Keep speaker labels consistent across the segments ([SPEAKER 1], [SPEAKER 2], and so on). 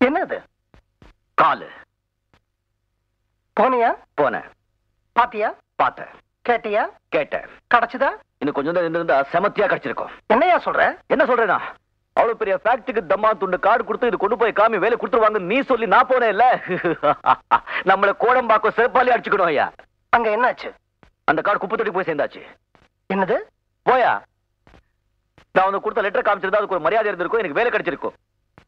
[SPEAKER 1] என்னது?
[SPEAKER 2] காலு.
[SPEAKER 1] போனியா?
[SPEAKER 2] போனேன்.
[SPEAKER 1] பாத்தியா?
[SPEAKER 2] பார்த்தேன்.
[SPEAKER 1] கேட்டியா?
[SPEAKER 2] கேட்டேன்.
[SPEAKER 1] கிடைச்சுதா?
[SPEAKER 2] இன்னும் கொஞ்சம் தான் இருந்திருந்தா செமத்தியா கிடைச்சிருக்கும்.
[SPEAKER 1] என்னையா சொல்ற?
[SPEAKER 2] என்ன சொல்றேனா? அவ்வளவு பெரிய ஃபேக்டரிக்கு தம்மா துண்டு கார்டு கொடுத்து இது கொண்டு போய் காமி வேலை கொடுத்துருவாங்க நீ சொல்லி நான் போனேன் இல்ல நம்மள கோடம்பாக்கம் சிறப்பாலே அடிச்சுக்கணும் ஐயா.
[SPEAKER 1] அங்க என்னாச்சு?
[SPEAKER 2] அந்த கார்டு குப்பை தொட்டி போய் சேர்ந்தாச்சு.
[SPEAKER 1] என்னது?
[SPEAKER 2] போயா? நான் உனக்கு கொடுத்த லெட்டர் காமிச்சிருந்தா அதுக்கு ஒரு மரியாதை இருந்திருக்கும் எனக்கு வேலை கிடைச்சிருக்கும்.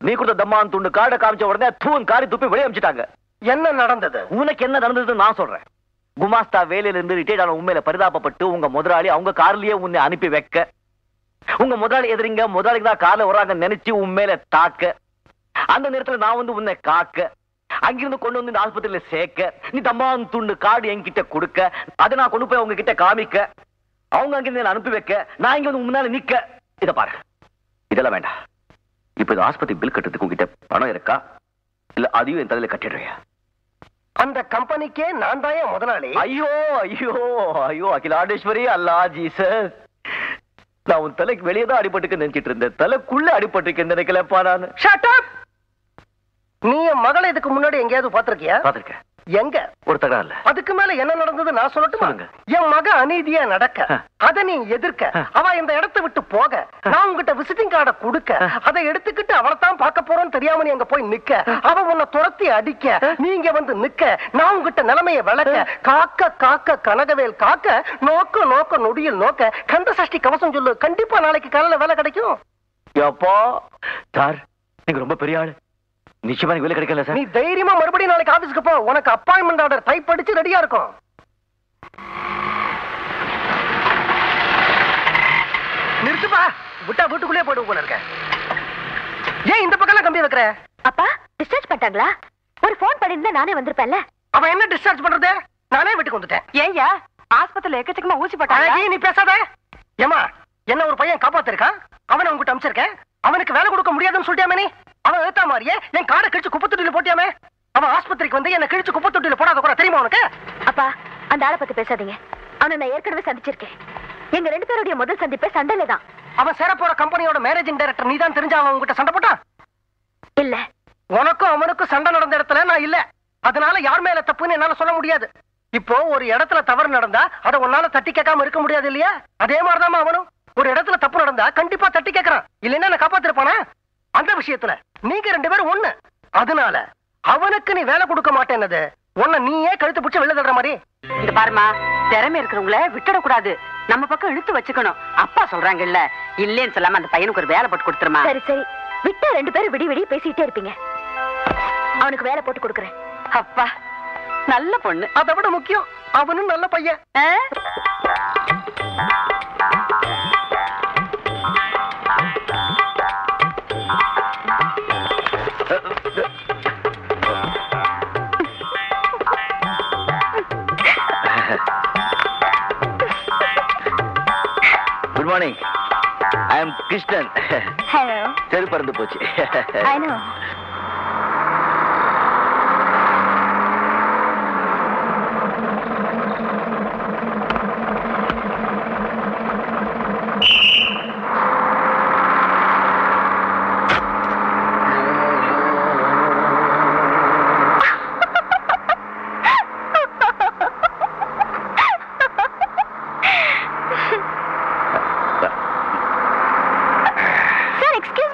[SPEAKER 2] நீ கொடுத்த தம்மான் துண்டு கார்டை காமிச்ச உடனே தூண் காரி துப்பி வெளியே அமிச்சிட்டாங்க.
[SPEAKER 1] என்ன நடந்தது?
[SPEAKER 2] உனக்கு என்ன நடந்ததுன்னு நான் சொல்றேன். குமாஸ்தா வேலையில இருந்து ரிட்டையர்ட் ஆன உண்மையில பரிதாபப்பட்டு உங்க முதலாளி அவங்க கார்லயே உன்னை அனுப்பி வைக்க. உங்க முதலாளி எதிரிங்க முதலாளிக்கு தான் கார்ல வராங்க நினைச்சு உன் மேல தாக்க. அந்த நேரத்துல நான் வந்து உன்னை காக்க. அங்கிருந்து கொண்டு வந்து இந்த ஆஸ்பத்திரியில சேர்க்க. நீ தம்மான் துண்டு கார்டு என்கிட்ட கொடுக்க. அதை நான் கொண்டு போய் அவங்க கிட்ட காமிக்க. அவங்க அங்கிருந்து அனுப்பி வைக்க. நான் இங்க வந்து முன்னால நிக்க. இத பாரு. இதெல்லாம் வேண்டாம். இப்ப இந்த ஆஸ்பத்திரி பில் கட்டுறதுக்கு உங்ககிட்ட பணம் இருக்கா? இல்ல அதையும் என் தலையில கட்டிடுறியா?
[SPEAKER 1] அந்த கம்பெனிக்கே நான் தான் முதலாளி.
[SPEAKER 2] ஐயோ ஐயோ ஐயோ அகிலாண்டேஸ்வரி அல்லா ஜீசஸ் நான் உன் தலைக்கு வெளியே தான் அடிபட்டுக்கு நினைச்சிட்டு இருந்தேன். தலைக்குள்ள அடிபட்டுக்கு நினைக்கலப்பா நான்!
[SPEAKER 1] நீ என் மகளை இதுக்கு முன்னாடி எங்கேயாவது பாத்திருக்கியா
[SPEAKER 2] பாத்திருக்கேன்
[SPEAKER 1] எங்க?
[SPEAKER 2] ஒரு தகராறு இல்ல.
[SPEAKER 1] அதுக்கு மேல என்ன நடந்தது நான் சொல்லட்டுமா?
[SPEAKER 2] சொல்லுங்க.
[SPEAKER 1] என் மக அநீதியா நடக்க. அத நீ எதிர்க்க. அவ இந்த இடத்தை விட்டு போக நான் உங்ககிட்ட விசிட்டிங் கார்டை கொடுக்க அதை எடுத்துக்கிட்டு அவளை தான் பார்க்க போறோம்னு தெரியாம நீ அங்க போய் நிக்க. அவ உன்னை துரத்தி அடிக்க நீங்க வந்து நிக்க நான் உங்ககிட்ட நிலைமைய விளக்க காக்க காக்க கனகவேல் காக்க நோக்க நோக்க நொடியில் நோக்க கந்த சஷ்டி கவசம் சொல்லு கண்டிப்பா நாளைக்கு காலையில வேலை கிடைக்கும்.
[SPEAKER 2] அப்பா சார் நீங்க ரொம்ப பெரிய ஆளு. நிச்சயமா வேலை கிடைக்கல
[SPEAKER 1] நீ
[SPEAKER 2] சார்
[SPEAKER 1] தைரியமா மறுபடியும் நாளைக்கு ஆபீஸ்க்கு போ. உனக்கு அப்பாயின்மெண்ட் ஆர்டர் டைப் அடிச்சு ரெடியா இருக்கும். நிறுத்துப்பா. விட்டா வீட்டுக்குள்ளே போயிடு போல இருக்க. ஏன் இந்த பக்கம் கம்பி வைக்கிற?
[SPEAKER 3] அப்பா டிஸ்சார்ஜ் பண்ணிட்டாங்களா? ஒரு ஃபோன் பண்ணிருந்தா நானே வந்திருப்பேன்ல.
[SPEAKER 1] அவன் என்ன டிஸ்சார்ஜ் பண்றது? நானே வீட்டுக்கு வந்துட்டேன்.
[SPEAKER 3] ஏய்யா ஆஸ்பத்திரியில எக்கச்சக்கமா ஊசி
[SPEAKER 1] அழகி நீ பேசாத. ஏமா என்ன ஒரு பையன் காப்பாத்திருக்கான்? அவனை உங்ககிட்ட அமிச்சிருக்கேன். அவனுக்கு வேலை கொடுக்க முடியாதுன்னு சொல்லிட்டாமே நீ? அவன் ஏத்தா மாதிரியே என் காரை கிழிச்சு குப்பை தொட்டியில போட்டியாமே? அவன் ஆஸ்பத்திரிக்கு வந்து என்ன கிழிச்சு குப்பை தொட்டியில போடாத கூட தெரியுமா உனக்கு?
[SPEAKER 3] அப்பா அந்த ஆளை பத்தி பேசாதீங்க. அவனை நான் ஏற்கனவே சந்திச்சிருக்கேன். எங்க ரெண்டு பேருடைய முதல் சந்திப்பே சண்டையில தான்.
[SPEAKER 1] அவன் சேர போற கம்பெனியோட மேனேஜிங் டைரக்டர் நீ தான் தெரிஞ்ச அவன் உங்ககிட்ட சண்டை போட்டான்
[SPEAKER 3] இல்ல.
[SPEAKER 1] உனக்கும் அவனுக்கும் சண்டை நடந்த இடத்துல நான் இல்ல. அதனால யார் மேல தப்புன்னு என்னால சொல்ல முடியாது. இப்போ ஒரு இடத்துல தவறு நடந்தா அதை உன்னால தட்டி கேட்காம இருக்க முடியாது இல்லையா? அதே மாதிரிதான் அவனும். ஒரு இடத்துல தப்பு நடந்தா கண்டிப்பா தட்டி கேட்கறான். இல்லைன்னா நான் காப்பாத்திருப்பானா? அந்த விஷயத்துல நீங்க ரெண்டு பேரும் ஒண்ணு. அதனால அவனுக்கு நீ வேலை கொடுக்க மாட்டேன்னது உன்னை நீயே கழுத்து பிடிச்சு வெளில தள்ளுற மாதிரி.
[SPEAKER 4] இந்த பாருமா திறமை இருக்கிறவங்கள விட்டுடக்கூடாது. நம்ம பக்கம் இழுத்து வச்சுக்கணும். அப்பா சொல்றாங்கல்ல இல்லேன்னு சொல்லாம அந்த பையனுக்கு ஒரு வேலை போட்டு கொடுத்துருமா?
[SPEAKER 3] சரி சரி. விட்டா ரெண்டு பேரும் விடி விடி பேசிட்டே இருப்பீங்க. அவனுக்கு வேலை போட்டு கொடுக்குறேன்.
[SPEAKER 4] அப்பா நல்ல பொண்ணு.
[SPEAKER 1] அதை விட முக்கியம் அவனும் நல்ல பையன்.
[SPEAKER 4] ஆ?
[SPEAKER 2] Good morning I am Krishnan
[SPEAKER 3] hello
[SPEAKER 2] சரி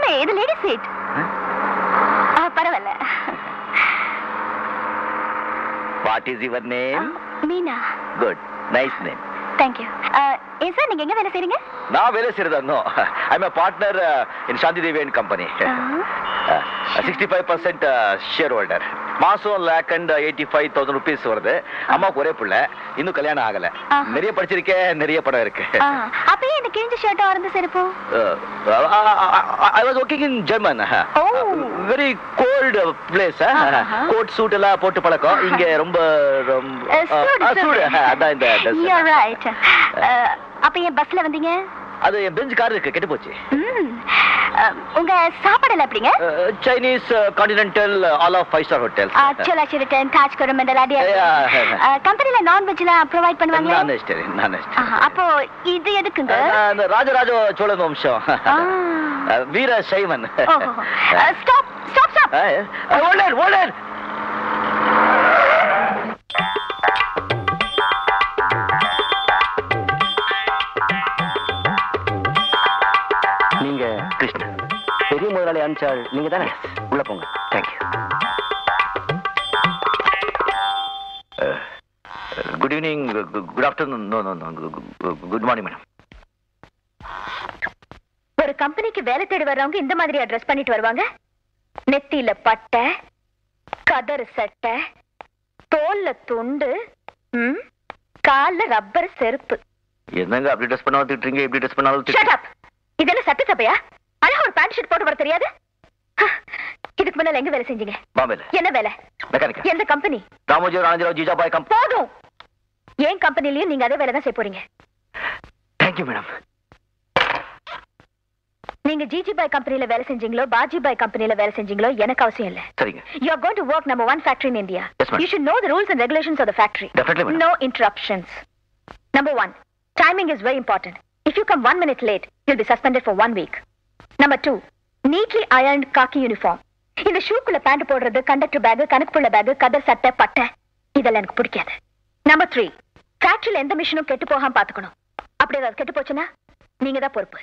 [SPEAKER 3] மீ இது லேடி சீட் பரவாயில்ல.
[SPEAKER 2] What is your name
[SPEAKER 3] Meena.
[SPEAKER 2] Good nice name
[SPEAKER 3] thank you ஏன் சார் நீங்க எங்க வேலை செய்றீங்க?
[SPEAKER 2] நான் வேலை செய்யறதோ I am partner in Shanti Devi and company sixty five percent share holder மாசம் lakh and eighty five thousand rupees வருது. அம்மாவுக்கு ஒரே பிள்ளை. இன்னும் கல்யாணம் ஆகல. நிறைய படிச்சிருக்கேன் நிறைய படம் இருக்கு.
[SPEAKER 3] அப்பயே இந்த கிழிஞ்ச ஷர்ட் ஆரம்ப செருப்பு?
[SPEAKER 2] I was working in German. Very cold place. Coat suit எல்லாம் போட்டு பழக்கம். இங்க ரொம்ப
[SPEAKER 3] சூடு.
[SPEAKER 2] அதான் இந்த
[SPEAKER 3] அப்ப ஏன் பஸ்ல வந்தீங்க?
[SPEAKER 2] அது என் பெஞ்ச் கார் இருக்கு கெட்டு போச்சு.
[SPEAKER 3] உங்க சாப்பாடுல எப்படிங்க?
[SPEAKER 2] Chinese continental all of five star hotel
[SPEAKER 3] Chola Sheraton Taj Coromandel அடி
[SPEAKER 2] Yeah.
[SPEAKER 3] கம்பெனில நான்வெஜ்லாம் ப்ரொவைட் பண்ணுவாங்களா?
[SPEAKER 2] நான் வெஜிடேரியன் நான்
[SPEAKER 3] ஆஹா, அப்போ இது எதுக்குங்க?
[SPEAKER 2] அந்த ராஜராஜ சோழன் வம்சம். வீர சைவன்.
[SPEAKER 3] Stop stop stop
[SPEAKER 2] owner owner
[SPEAKER 5] முதலாளி அனுப்பிச்சாள். நீங்க தானே? உள்ள போங்க.
[SPEAKER 2] Thank you good evening good afternoon no no no good morning madam
[SPEAKER 3] ஒரு கம்பெனிக்கு வேலை தேடி வர்றவங்க இந்த மாதிரி அட்ரஸ் பண்ணிட்டு வருவாங்க? நெத்தியில பட்டை கதறு சட்டை தோல்ல துண்டு ம், கால்ல ரப்பர் செருப்பு.
[SPEAKER 2] என்னங்க அப்படி ட்ரெஸ் பண்ண வந்துட்டீங்க இப்படி ட்ரெஸ் பண்ணாலும்
[SPEAKER 3] ஷட்
[SPEAKER 2] திட்டு-
[SPEAKER 3] அப் இதெல்லாம் சட்டசபையா அழகா ஒரு ஷர்ட் போட்டு வர தெரியாது இதுக்கு முன்னால எங்க வேலை செஞ்சீங்க
[SPEAKER 2] பாம்பேல
[SPEAKER 3] என்ன வேலை எந்த கம்பெனி
[SPEAKER 2] ராமோஜி ராஜராவ் ஜிஜாபாய் கம்ப்
[SPEAKER 3] போதும் ஏன் கம்பெனிலயும் நீங்க அதே வேலை தான் செய்ய போறீங்க
[SPEAKER 2] தேங்க்யூ மேடம்
[SPEAKER 3] நீங்க ஜிஜி பாய் கம்பெனில வேலை செஞ்சீங்களோ பாஜி பாய் கம்பெனில வேலை செஞ்சீங்களோ எனக்கு அவசியம் இல்ல
[SPEAKER 2] சரிங்க
[SPEAKER 3] You are going to work number one factory in India.
[SPEAKER 2] Yes, ma'am.
[SPEAKER 3] You should know the rules and regulations of the factory.
[SPEAKER 2] Definitely, madam.
[SPEAKER 3] No interruptions. Number one, timing is very important. If you come one minute late, you'll be suspended for Number two, neatly ironed khaki uniform. இந்த ஷூக்குள்ள pant போடுறது conductor bag கணக்குப்புள்ள bag கதர் சட்டை பட்டை. இதெல்லாம் எனக்கு பிடிக்காது. நம்பர் த்ரீ ஃபேக்டரியில எந்த மிஷினும் கெட்டு போகாம பாத்துக்கணும். அப்படி ஏதாவது கெட்டு போச்சுன்னா நீங்க தான் பொறுப்பு.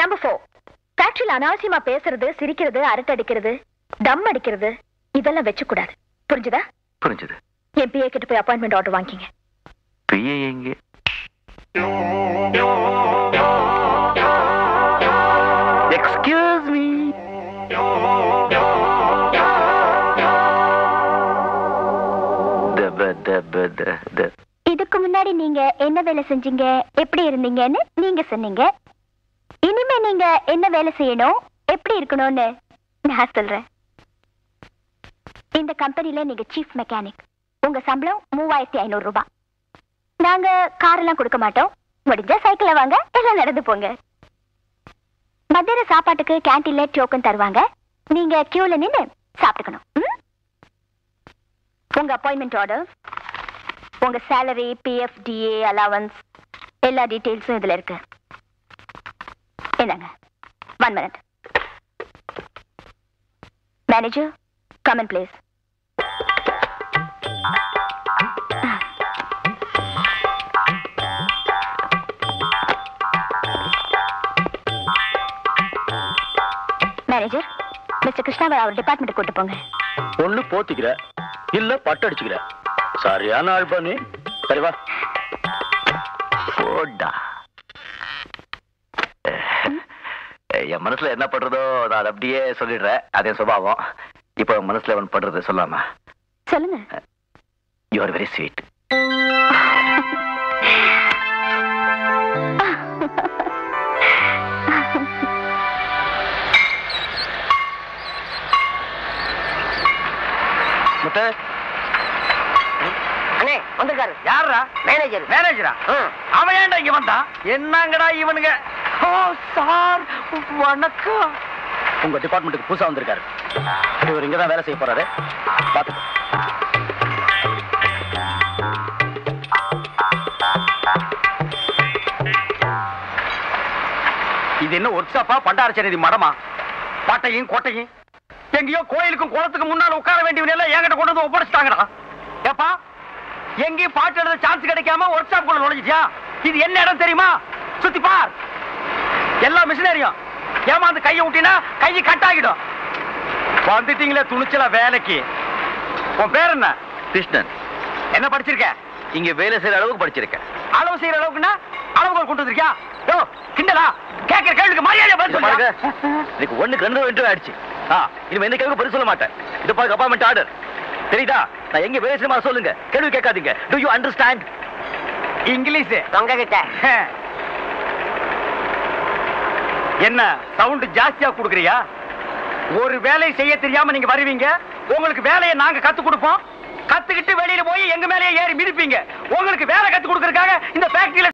[SPEAKER 3] நம்பர் ஃபோர் ஃபேக்டரியில அனாவசியமா பேசுறது சிரிக்கிறது அரட்டை அடிக்கிறது தம் அடிக்கிறது இதெல்லாம் வச்சு கூடாது புரிஞ்சுதா?
[SPEAKER 2] புரிஞ்சது.
[SPEAKER 3] என் பிஏ கிட்ட போய் அப்பாயின்மெண்ட் ஆர்டர் வாங்கிங்க
[SPEAKER 2] பிஏ எங்க?
[SPEAKER 3] இதுக்கு முன்னாடி நீங்க என்ன வேலை செஞ்சீங்க? எப்படி இருந்தீங்கன்னு நீங்க சொன்னீங்க. இனிமே நீங்க என்ன வேலை செய்யணும்? எப்படி இருக்கணும்னு நான் சொல்றேன். இந்த கம்பெனில நீங்க சீஃப் மெக்கானிக் உங்க சம்பளம் மூவாயிரத்தி ஐநூறு ரூபாய் நாங்க கார் எல்லாம் கொடுக்க மாட்டோம். முடிஞ்சா சைக்கிள வாங்க எல்லாம் நடந்து போங்க. மத்தியான சாப்பாட்டுக்கு கேன்டீன்ல டோக்கன் தருவாங்க. நீங்க கியூல நின்னு சாப்பிட்டுக்கணும். உங்க அப்பாயின்மெண்ட் ஆர்டர் உங்க சேலரி பிஎஃப் டிஏ அலவன்ஸ் எல்லா டீட்டெயில்ஸும் இதுல இருக்கு. என்னங்க? One minute manager come on please manager mister கிருஷ்ணாவை அவர் டிபார்ட்மெண்ட் கூட்டு போங்க.
[SPEAKER 5] ஒண்ணு போத்திக்கிற இல்ல பட்டு அடிச்சுக்கிற சரியான ஆள் பண்ணி சரி வா.
[SPEAKER 2] போடா. என் மனசுல என்ன பண்றதோ நான் அதை அப்படியே சொல்லிடுறேன். அதே சுபாவம். இப்போ மனசுல ஒன்று பண்றது சொல்லாமா?
[SPEAKER 3] சொல்லுங்க.
[SPEAKER 2] You are very sweet
[SPEAKER 6] manager
[SPEAKER 5] மேனேஜரா அவன் ஏன்டா இங்க வந்தான்? என்னங்கடா இவனுங்க? ஓ சார் வணக்கம். உங்க டிபார்ட்மெண்ட்டுக்கு புதுசா வந்திருக்காரு. இவர் இங்க தான் வேலை செய்ய போறாரு. பாத்துக்கோ இது என்ன ஒர்க் ஷாப்பா பண்டாரச்சேரி மடமா? பாட்டையும் கோட்டையும் எங்கேயோ கோயிலுக்கும் குளத்துக்கு முன்னால உட்கார வேண்டியவன் எல்லாம் என்கிட்ட கொண்டு வந்து ஒப்படைச்சிட்டாங்கடா. ஏப்பா எங்கேயும் பாட்டு எழுத சான்ஸ் கிடைக்காம ஒர்க் ஷாப் குள்ள நுழைஞ்சிட்டியா? இது என்ன இடம் தெரியுமா? சுத்தி பார். எல்லா மிஷினரியும் ஏமாந்து கையை விட்டினா கை கட் ஆகிடும். வந்துட்டீங்களே துணிச்சலா வேலைக்கு. உன் பேர் என்ன?
[SPEAKER 2] கிருஷ்ணன்.
[SPEAKER 5] என்ன படிச்சிருக்க?
[SPEAKER 2] இங்க வேலை செய்யற அளவுக்கு படிச்சிருக்கேன்.
[SPEAKER 5] அளவு செய்யற அளவுக்குன்னா அளவுகோல் கொண்டு வந்திருக்கியா? யோ கிண்டலா? கேட்கிற கேள்விக்கு மரியாதை பதில் சொல்லுங்க
[SPEAKER 2] இன்னைக்கு ஒண்ணுக்கு ரெண்டு இன்டர்வியூ ஆயிடுச்சு. ஆ இனிமே எந்த கேள்வி பதில் சொல்ல மாட்டேன். இது பாருங்க அப்பாயின்மெண்ட் ஆர்டர் தெரியுதா? நான் எங்க செய்யமா சொல்லுங்க. கேள்வி கேட்காதீங்க. Do you understand
[SPEAKER 5] English.
[SPEAKER 6] தொங்க கிட்ட
[SPEAKER 5] என்ன சவுண்ட் ஜாஸ்தியா குடுக்குறியா? ஒரு வேலை செய்ய தெரியாம நீங்க வருவீங்க. உங்களுக்கு வேலையை நாங்க கத்து கொடுப்போம். கத்துக்கிட்டு வெளியில போய் எங்க மேலேயே ஏறி மிதிப்பீங்க. உங்களுக்கு வேலை கத்து கொடுக்கறதுக்காக இந்த ஃபேக்டரியில